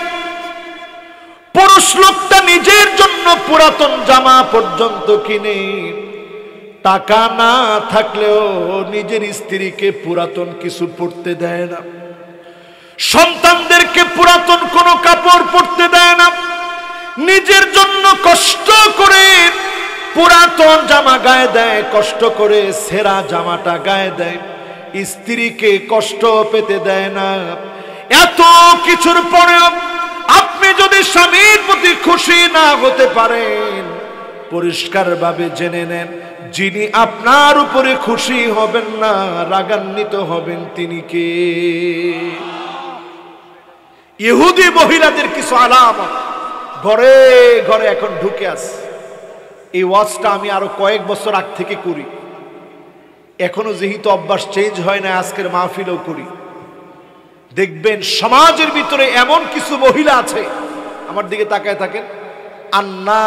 Speaker 1: পুরুষ লোকটা নিজের জন্য পুরাতন জামা পর্যন্ত কিনে। টাকা না থাকলেও নিজের স্ত্রীকে পুরাতন কিছু পড়তে দেয় না। সন্তানদেরকে পুরাতন কোনো কাপড় পরতে দেয় না। নিজের জন্য কষ্ট করে পুরাতন জামা গায়ে দেয়, কষ্ট করে সেরা জামাটা গায়ে দেয়। স্ত্রীকে কষ্ট পেতে দেয় না। এত কিছুর পরেও যদি স্বামীর প্রতি খুশি না হতে পারেন, পরিষ্কারভাবে জেনে নেন, যিনি আপনার উপরে খুশি হবেন না, রাগান্বিত হবেন তিনি কে? ইহুদি মহিলাদের কিছু আলামত। ঘরে ঘরে এখন ঢুকে আস এই ওয়াজটা আমি আরও কয়েক বছর আগ থেকে করি। এখনও যেহেতু অভ্যাস চেঞ্জ হয় না, আজকের মাহফিলও করি। দেখবেন সমাজের ভিতরে এমন কিছু মহিলা আছে আমার দিকে তাকায় থাকেন না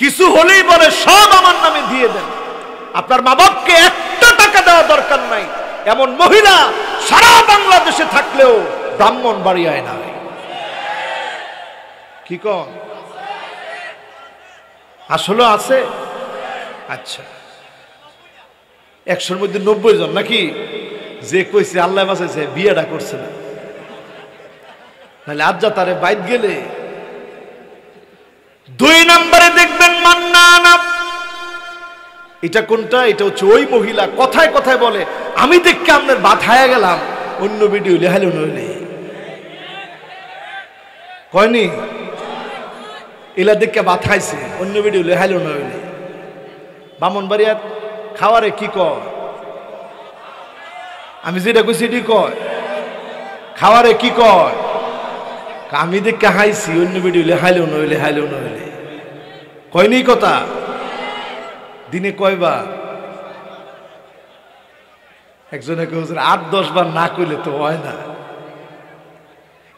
Speaker 1: কিছু হলেই বলে, সব আমার নামে দিয়ে দেন। আপনার মা বাপকে একটা টাকা দেওয়া দরকার নাই। এমন মহিলা সারা বাংলাদেশে থাকলেও ব্রাহ্মণ বাড়ি আয় না। কি কন? আসলে আছে? আচ্ছা। একশোর মধ্যে নব্বই জন নাকি? যে কইছে, আল্লাহ বাঁচাইছে, বিয়েটা করছে না। নাহলে আজ যা তারে বাইত গেলে। দুই নম্বরে দেখবেন মান্না এটা কোনটা? এটা হচ্ছে ওই মহিলা কথায় কথায় বলে, আমি দেখকে আপনার বাধায় গেলাম। অন্য ভিডিও লেহালো নইলে। কয়নি এলা দেখকে বাথাইছে অন্য ভিডিও লেহালো নইলে। বামন বাড়িয়াত খাওয়ারে কি কয়? আমি যেটা এটি কয়। খাওয়ারে কি কয়? আমি দেখে হাইছি, অন্য ভিডিও লেহাইলেও নইলে হাইলেও নইলে কয়নি কথা? দিনে কয়বার? একজনে হুজুর, আট, দশ বার না কইলে তো হয় না।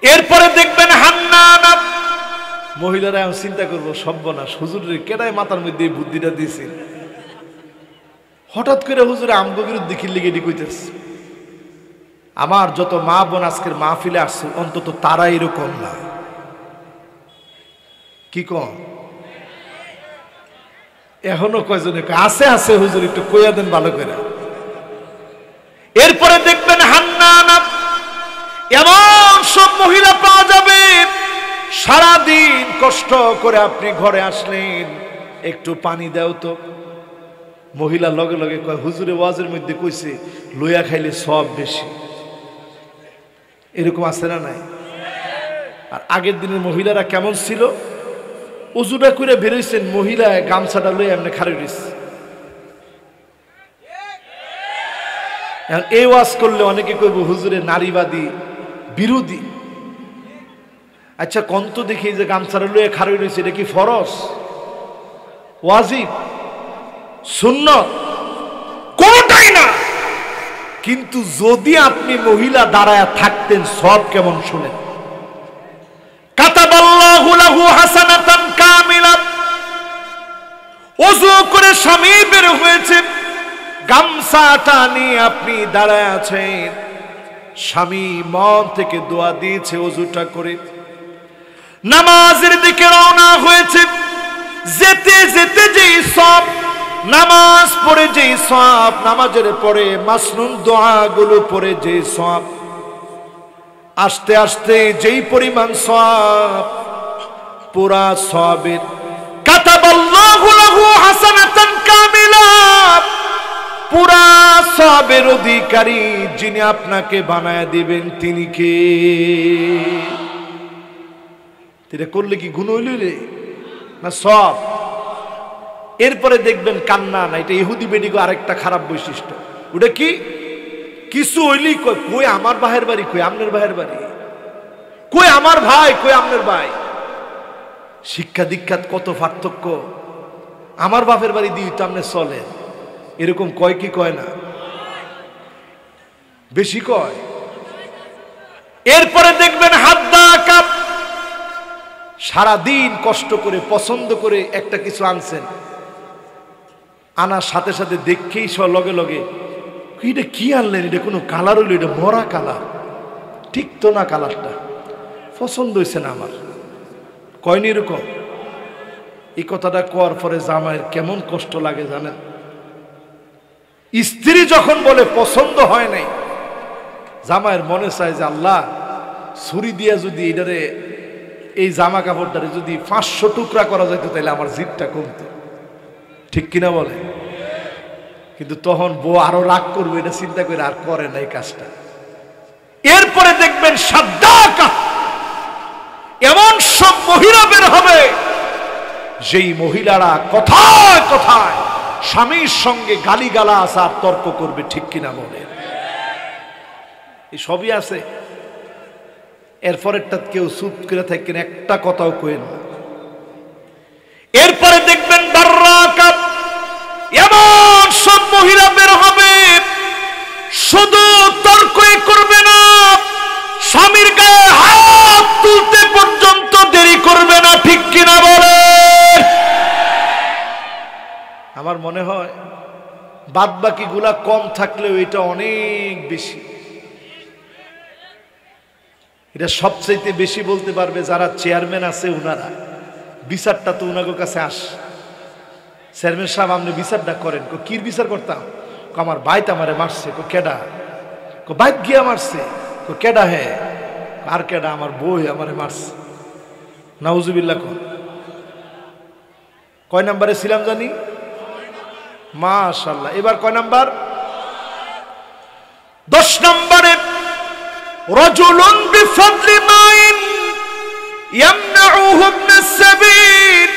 Speaker 1: এরপরে দেখবেন হান্না মহিলারা এখন চিন্তা করব সব্যনাশ হুজুরের কেডায় মাথার মধ্যে বুদ্ধিটা দিয়েছে হঠাৎ করে হুজুরে আমগো বিরুদ্ধে খিল্লি গেটি আমার যত মা বোন আজকের মাহফিলে আসছে অন্তত তারা এরকম না। কি কম এখনও কয়জনে কয়, আছে আছে হুজুর একটু কইয়া দেন ভালো করে। এরপরে দেখবেন হান্নান এমন সব মহিলা পাওয়া যাবে সারাদিন কষ্ট করে আপনি ঘরে আসলেন একটু পানি দাও তো। মহিলা লগে লগে কয় হুজুরে ওয়াজের মধ্যে কইছে লইয়া খাইলে সব বেশি। এরকম আছে না নাই? আর আগের দিনের মহিলারা কেমন ছিল? উজুটা করে বেরোইছেন মহিলা গামছাটা লই এমনি খারে এখন এই ওয়াজ করলে অনেকে কইব, হুজুরে নারীবাদী, বিরোধী। আচ্ছা কন্ত দেখি যে গামছাটা লইয়া খারে রয়েছে এটা কি ফরস ওয়াজিব? সুন্নত? কিন্তু যদি আপনি মহিলা দাঁড়ায় থাকতেন, সব কেমন শুনেন? করে স্বামী বের আপনি দাঁড়ায় আছেন। স্বামী মন থেকে দোয়া দিয়েছে নামাজের দিকে রওনা হয়েছে যেতে যেতে যেই সব নামাজ পড়ে যেই সব নামাজের পরে মাসনুন দোয়াগুলো পড়ে যেই সব আস্তে আস্তে যেই পরিমাণ সব পুরা সবের পুরা সবের অধিকারী যিনি আপনাকে বানায় দিবেন তিনি কে? এটা করলে কি গুণ হইলে না সব এরপরে দেখবেন কান্না না এটা ইহুদি বেডিগো আরেকটা খারাপ বৈশিষ্ট্য। ওটা কি? কিছু হইলি কই কই আমার ভাইয়ের বাড়ি, কই আপনার ভাইয়ের বাড়ি? কই আমার ভাই, কই আপনার ভাই? শিক্ষা দীক্ষাত কত পার্থক্য। আমার বাপের বাড়ি দিয়ে তো আপনি চলে এরকম কয় কি কয় না? বেশি কয়। এরপরে দেখবেন হাদ্দা কাপ। সারাদিন কষ্ট করে, পছন্দ করে একটা কিছু আনছেন। আনার সাথে সাথে দেখেই সব লগে লগে এটা কি আনলেন? এটা কোনো কালার হইল? এটা মরা কালার। ঠিক তো না কালারটা। পছন্দ হয়েছে না আমার। কয়নি এরকম? এই কথাটা কর পরে জামাইয়ের কেমন কষ্ট লাগে জানেন? স্ত্রী যখন বলে পছন্দ হয় নাই, জামাইয়ের মনে চায় যে, আল্লাহ, ছুরি দিয়া যদি এটারে, এই জামা কাপড়টারে যদি পাঁচশো টুকরা করা যেত তাহলে আমার জিদটা কমতো। ঠিক কিনা বলে? কিন্তু তখন বউ আরও রাগ করবে, এটা চিন্তা করে আর করে না এই কাজটা। এরপরে দেখবেন এমন সব মহিলা বের হবে, যেই মহিলারা কথায় কথায় স্বামীর সঙ্গে গালিগালা আসার তর্ক করবে ঠিক কিনা বলে। এই সবই আছে। এরপরেরটা কেউ চুপ করে থাকেন, একটা কথাও কেন না। এরপরে দেখবেন এমন সব মহিলা বের হবে। শুধু তর্কই করবে না, স্বামীর গায়ে হাত তুলতে পর্যন্ত দেরি করবে না, ঠিক কিনা বলে? আমার মনে হয় বাদ বাকি গুলা কম থাকলেও এটা অনেক বেশি। এটা সবচাইতে বেশি বলতে পারবে যারা চেয়ারম্যান আছে ওনারা বিচারটা তো ওনাদের কাছে আস। চেয়ারম্যান সাহেব, আপনি বিচারটা করেন। কো, কির বিচার করতাম? কো, আমার বাইত আমারে মারছে। কো, কেডা? কো বাইক গিয়া মারছে। কো, কেডা হে? আর কেডা? আমার বই আমারে মারছে। নাউজুবিল্লাহ কোন কয় নাম্বারে ছিলাম জানি? মাশাল্লাহ। এবার কয় নাম্বার? দশ নম্বরে, রজুলুন বিফদলি মাইন ইয়ামনাউহু ইবনাস সাবিল।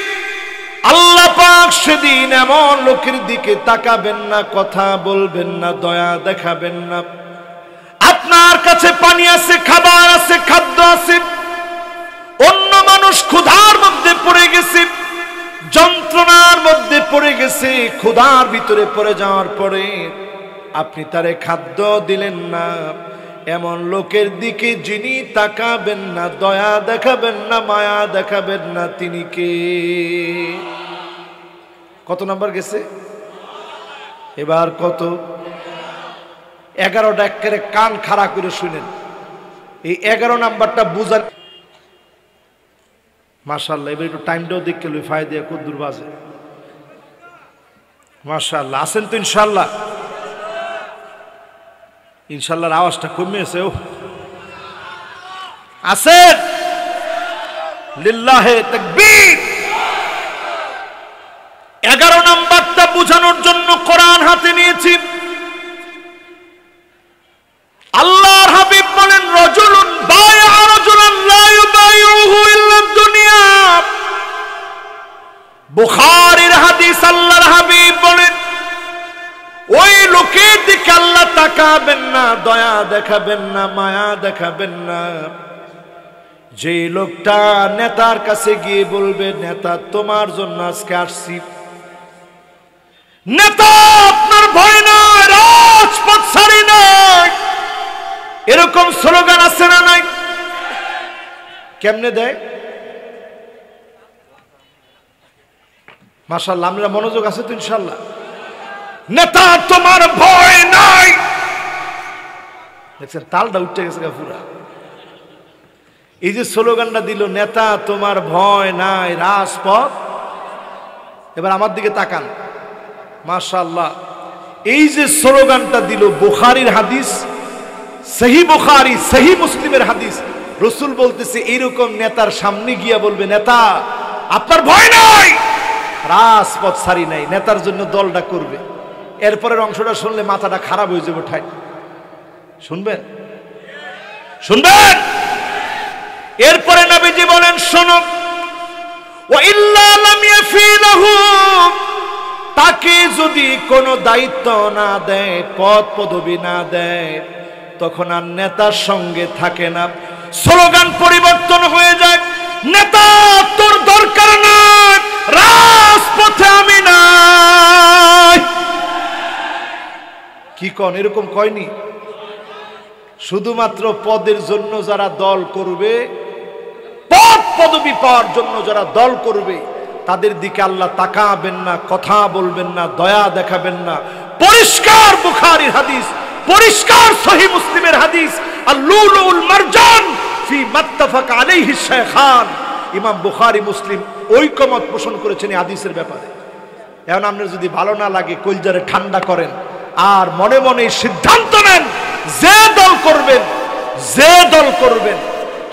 Speaker 1: আল্লাহ পাক সেদিন এমন লোকের দিকে তাকাবেন না, কথা বলবেন না, দয়া দেখাবেন না। আপনার কাছে পানি আছে, খাবার আছে, খাদ্য আছে, অন্য মানুষ ক্ষুধার মধ্যে পড়ে গেছে, যন্ত্রণার মধ্যে পড়ে গেছে, ক্ষুধার ভিতরে পড়ে যাওয়ার পরে আপনি তারে খাদ্য দিলেন না। এমন লোকের দিকে যিনি তাকাবেন না, দয়া দেখাবেন না, মায়া দেখাবেন না, তিনি কে? কত নাম্বার গেছে? এবার কত? এগারোটা একেবারে কান খাড়া করে শুনেন। এই এগারো নাম্বারটা বুঝার মাশাল্লাহ এবার একটু টাইমটাও দেখে লই দিয়ে কদ্দুর বাজে। মাশাল্লাহ আছেন তো ইনশাল্লাহ ইনশাল্লাহর আওয়াজটা কমিয়েছে ও আছে। লিল্লাহে তাকবীর। এগারো নাম্বারটা বোঝানোর জন্য কোরআন হাতে নিয়েছি। দয়া দেখাবেন না, মায়া দেখাবেন না। যে লোকটা নেতার কাছে গিয়ে বলবে, নেতা, তোমার জন্য আজকে আসছি। নেতা, আপনার ভয় নয় রাজপথ ছাড়ি নয় এরকম স্লোগান আছে না নাই? কেমনে দেয়? মাসাল্লাহ আমরা মনোযোগ আছে তো ইনশাল্লাহ নেতা, তোমার ভয় নাই দেখছেন, তালটা উঠে গেছে গা পুরা। এই যে স্লোগানটা দিল, নেতা, তোমার ভয় নাই, রাজপথ। এবার আমার দিকে তাকান। মাশাল্লাহ এই যে স্লোগানটা দিল, বুখারির হাদিস, সহি বুখারি, সহি মুসলিমের হাদিস, রসুল বলতেছে, এইরকম নেতার সামনে গিয়া বলবে, নেতা, আপনার ভয় নাই, রাজপথ সারি নাই, নেতার জন্য দলটা করবে। এরপরের অংশটা শুনলে মাথাটা খারাপ হয়ে যাবে ঠাই শুনবেন? শুনবেন? এরপরে নবীজি বলেন, শোনো। তাকে যদি কোনো দায়িত্ব না দেয় পদ পদবি না দেয়, তখন আর নেতার সঙ্গে থাকে না। স্লোগান পরিবর্তন হয়ে যায়, নেতা, তোর দরকার নাই, রাজপথে আমি নাই। কি কন, এরকম কয়নি? শুধুমাত্র পদের জন্য যারা দল করবে, পদ পদবি পাওয়ার জন্য যারা দল করবে, তাদের দিকে আল্লাহ তাকাবেন না, কথা বলবেন না, দয়া দেখাবেন না। পরিষ্কার বুখারির হাদিস, পরিষ্কার সহি মুসলিমের হাদিস আল্লুল মারজান ফি মাত্তাফাক আলাইহি শাইখান। ইমাম বুখারী মুসলিম ঐকমত পোষণ করেছেন এই হাদিসের ব্যাপারে। এখন আপনার যদি ভালো না লাগে, কলজারে ঠান্ডা করেন, আর মনে মনে সিদ্ধান্ত নেন যে দল করবেন, যে দল করবেন,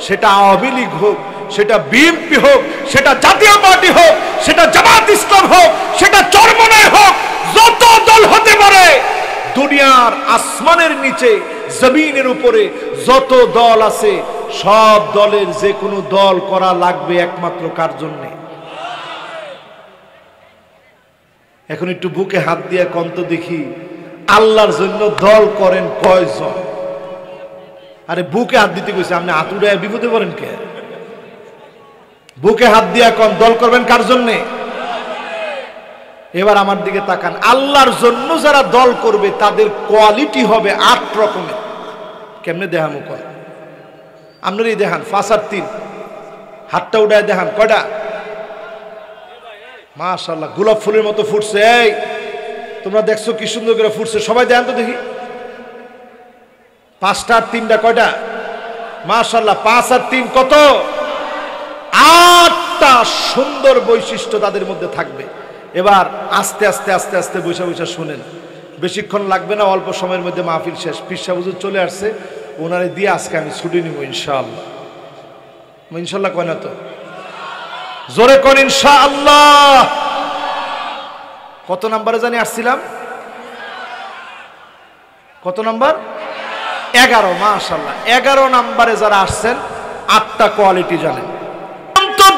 Speaker 1: সেটা আওয়ামী লীগ হোক, সেটা বিএনপি হোক, সেটা জাতীয় পার্টি হোক, সেটা জামাত ইসলাম হোক, সেটা চরমনায় হোক, যত দল হতে পারে, দুনিয়ার আসমানের নিচে, জমিনের উপরে যত দল আছে, সব দলের যে কোনো দল করা লাগবে একমাত্র কার জন্যে? এখন একটু বুকে হাত দিয়ে কন্ত দেখি আল্লাহর জন্য দল করেন কয়জন? আরে বুকে হাত দিতে গেছে আপনি আতুরায় বিপদে পড়েন কে? বুকে হাত দিয়া কন, দল করবেন কার জন্যে? এবার আমার দিকে তাকান, আল্লাহর জন্য যারা দল করবে, তাদের কোয়ালিটি হবে আট রকমের। কেমনে দেহামো কয় আপনারই দেখান ফাঁসার তিন। হাতটা উঠায় দেখান, কয়টা? মাশাল্লাহ গোলাপ ফুলের মতো ফুটছে, এই। তোমরা দেখছ কি সুন্দর করে ফুটছে। সবাই দেখান তো দেখি। পাঁচটা আর তিনটা কয়টা? মাশাল্লাহ পাঁচ আর তিন কত? আটটা সুন্দর বৈশিষ্ট্য তাদের মধ্যে থাকবে। এবার আস্তে আস্তে আস্তে আস্তে বৈশা বৈশা শুনেন। বেশিক্ষণ লাগবে না, অল্প সময়ের মধ্যে মাহফিল শেষ। পিসা হুজুর চলে আসছে। ওনারে দিয়ে আজকে আমি ছুটি নিব, ইনশাআল্লাহ। ইনশাল্লাহ কয় না তো? জোরে কর ইনশাআল্লাহ। কত নাম্বারে জানি আসছিলাম? কত নাম্বার? এগারো মাশাল্লাহ এগারো নাম্বারে যারা আসছেন, আটটা কোয়ালিটি জানেন।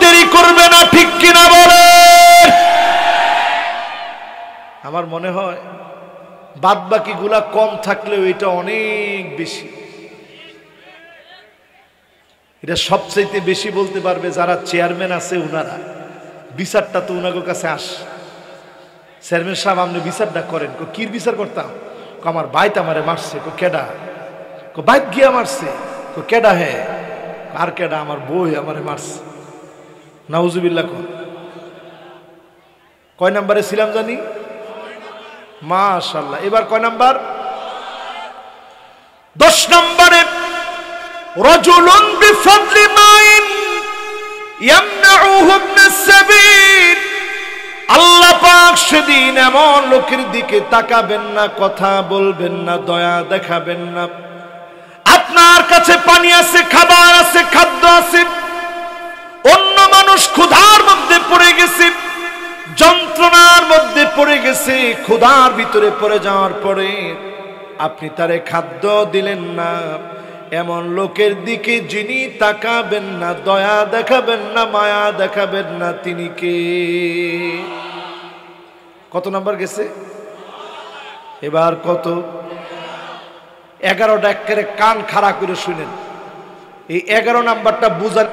Speaker 1: দেরি করবে না, ঠিক কিনা বলে আমার মনে হয় বাদ বাকিগুলা কম থাকলেও এটা অনেক বেশি। এটা সবচাইতে বেশি বলতে পারবে যারা চেয়ারম্যান আছে ওনারা বিচারটা তো ওনাদের কাছে আস। চেয়ারম্যান সাহেব, আপনি বিচারটা করেন। কো, কির বিচার করতাম? কো, আমার বাইত আমারে মারছে। কো, কেডা? কো বাইত গিয়া মারছে। কো, কেডা হে? আর কেডা? আমার বই আমারে মারছে। নাউজুবিল্লাহ কোন কয় নাম্বারে ছিলাম জানি? মাশাল্লাহ। এবার কয় নাম্বার? দশ নম্বরে, রজুলুন বিফদলি মাইন ইয়ামনাউহু মিনাস সাবিল। আল্লাহ পাক সেদিন এমন লোকের দিকে তাকাবেন না, কথা বলবেন না, দয়া দেখাবেন না। আপনার কাছে পানি আছে, খাবার আছে, খাদ্য আছে, অন্য মানুষ ক্ষুধার মধ্যে পড়ে গেছে, যন্ত্রণার মধ্যে পড়ে গেছে, ক্ষুধার ভিতরে পড়ে যাওয়ার পরে আপনি তারে খাদ্য দিলেন না। এমন লোকের দিকে যিনি তাকাবেন না, দয়া দেখাবেন না, মায়া দেখাবেন না তিনি কে? কত নাম্বার গেছে? এবার কত? এগারোটা একেবারে কান খাড়া করে শুনেন। এই এগারো নাম্বারটা বুঝার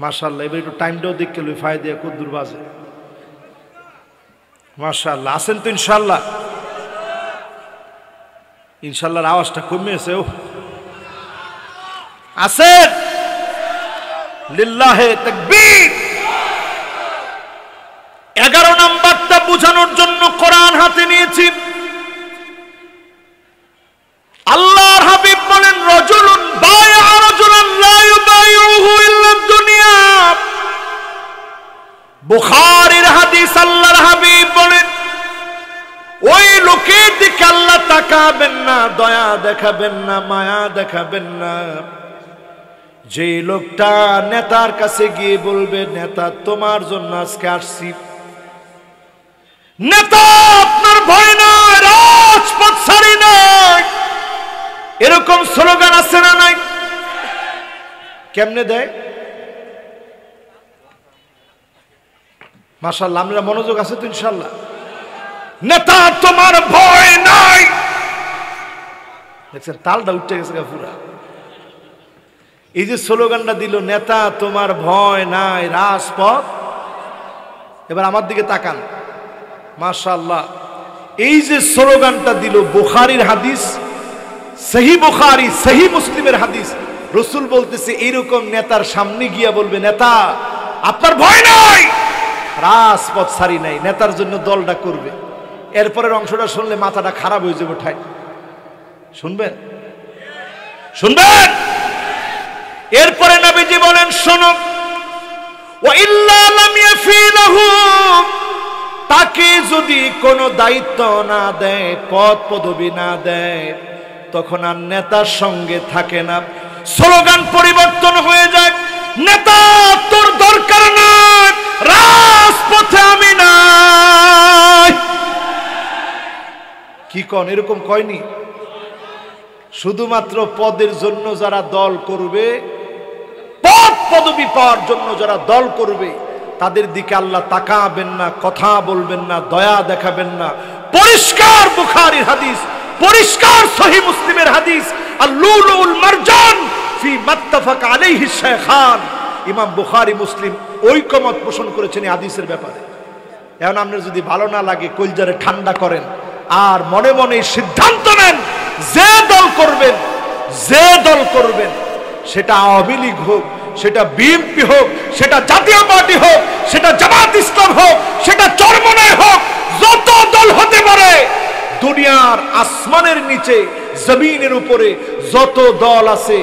Speaker 1: মাশাল্লাহ এবার একটু টাইমটাও দেখে লই ফায় দিয়ে কদ্দুর বাজে। মাশাল্লাহ আছেন তো ইনশাল্লাহ ইনশাল্লাহর আওয়াজটা কমিয়েছে ও আছে। লিল্লাহে তাকবীর। এগারো নাম্বারটা বোঝানোর জন্য কোরআন হাতে নিয়েছি। তাকাবেন না, দয়া দেখাবেন না, মায়া দেখাবেন না। যে লোকটা নেতার কাছে গিয়ে বলবে, নেতা, তোমার জন্য আজকে আসছি। নেতা, আপনার ভয় নয় রাজপথ ছাড়ি নয় এরকম স্লোগান আছে না নাই? কেমনে দেয়? মাসাল্লাহ আমরা মনোযোগ আছে তো ইনশাল্লাহ নেতা, তোমার ভয় নাই। দেখছেন, তালটা উঠে গেছে পুরা। এই যে স্লোগানটা দিল, নেতা, তোমার ভয় নাই, রাজপথ। এবার আমার দিকে তাকান। মাশাল্লাহ এই যে স্লোগানটা দিল, বুখারির হাদিস, সহি বুখারি, সহি মুসলিমের হাদিস, রসুল বলতেছে, এইরকম নেতার সামনে গিয়া বলবে, নেতা, আপনার ভয় নাই, রাজপথ সারি নাই, নেতার জন্য দলটা করবে। এরপরের অংশটা শুনলে মাথাটা খারাপ হয়ে যাবে ঠাই শুনবেন? শুনবেন? এরপরে নবীজি বলেন, শোনো। তাকে যদি কোনো দায়িত্ব না দেয়, পদ পদবি না দেয়, তখন আর নেতার সঙ্গে থাকে না। স্লোগান পরিবর্তন হয়ে যায়, নেতা, তোর দরকার না রাজপথে আমি নাই। কি কন, এরকম কয়নি? শুধুমাত্র পদের জন্য যারা দল করবে, পদ পদবি পাওয়ার জন্য যারা দল করবে, তাদের দিকে আল্লাহ তাকাবেন না, কথা বলবেন না, দয়া দেখাবেন না। পরিষ্কার বুখারীর হাদিস, পরিষ্কার সহি মুসলিমের হাদিস আল্লুলুল মারজান ফি মাত্তাফাক আলাইহি শাইখান। ইমাম বুখারী মুসলিম ঐকমত পোষণ করেছেন এই হাদিসের ব্যাপারে। এখন আপনার যদি ভালো না লাগে, কলজারে ঠান্ডা করেন। আর মনে মনে সিদ্ধান্ত যে দল করবেন, যে দল করবেন, সেটা আওয়ামী লীগ হোক, সেটা বিএনপি হোক, সেটা জাতীয় পার্টি হোক, সেটা জামাত ইসলাম হোক, সেটা চরমনায় হোক, যত দল হতে পারে, দুনিয়ার আসমানের নিচে, জমিনের উপরে যত দল আছে,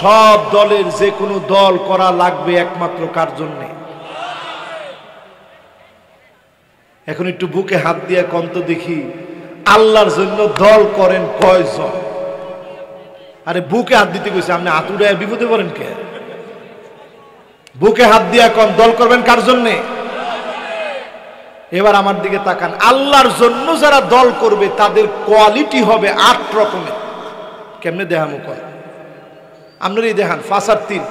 Speaker 1: সব দলের যে কোনো দল করা লাগবে একমাত্র কার জন্যে? এখন একটু বুকে হাত দিয়ে কন্ত দেখি আল্লাহর জন্য দল করেন কয়জন? আরে বুকে হাত দিতে গেছে আপনি আতুরায় বিপদে পড়েন কে? বুকে হাত দিয়া কন, দল করবেন কার জন্যে? এবার আমার দিকে তাকান, আল্লাহর জন্য যারা দল করবে, তাদের কোয়ালিটি হবে আট রকমের। কেমনে দেহামো কয়? আপনারই দেখান আর তিন।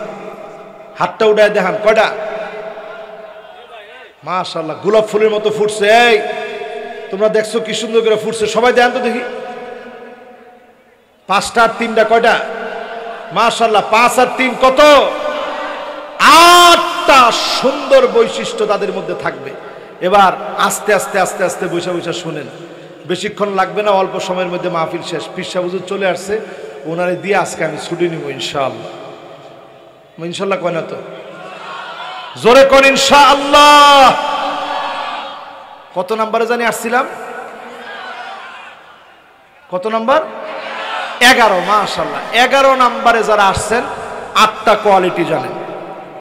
Speaker 1: হাতটা উঠায় দেখান, কয়টা? মাশাল্লাহ গোলাপ ফুলের মতো ফুটছে, এই! তোমরা দেখছ কি সুন্দর করে ফুটছে। সবাই দেখান তো দেখি। পাঁচটা আর তিনটা কয়টা? মাশাল্লাহ পাঁচ আর তিন কত? আটটা সুন্দর বৈশিষ্ট্য তাদের মধ্যে থাকবে। এবার আস্তে আস্তে আস্তে আস্তে বৈশা বৈশা শোনেন। বেশিক্ষণ লাগবে না, অল্প সময়ের মধ্যে মাহফিল শেষ। পিসা বুঝুর চলে আসছে। ওনারে দিয়ে আজকে আমি ছুটি নিব, ইনশাআল্লাহ। ইনশাল্লাহ কয় না তো? জোরে কর ইনশাআল্লাহ। কত নাম্বারে জানি আসছিলাম? কত নাম্বার? এগারো মাশাল্লাহ এগারো নাম্বারে যারা আসছেন, আটটা কোয়ালিটি জানেন।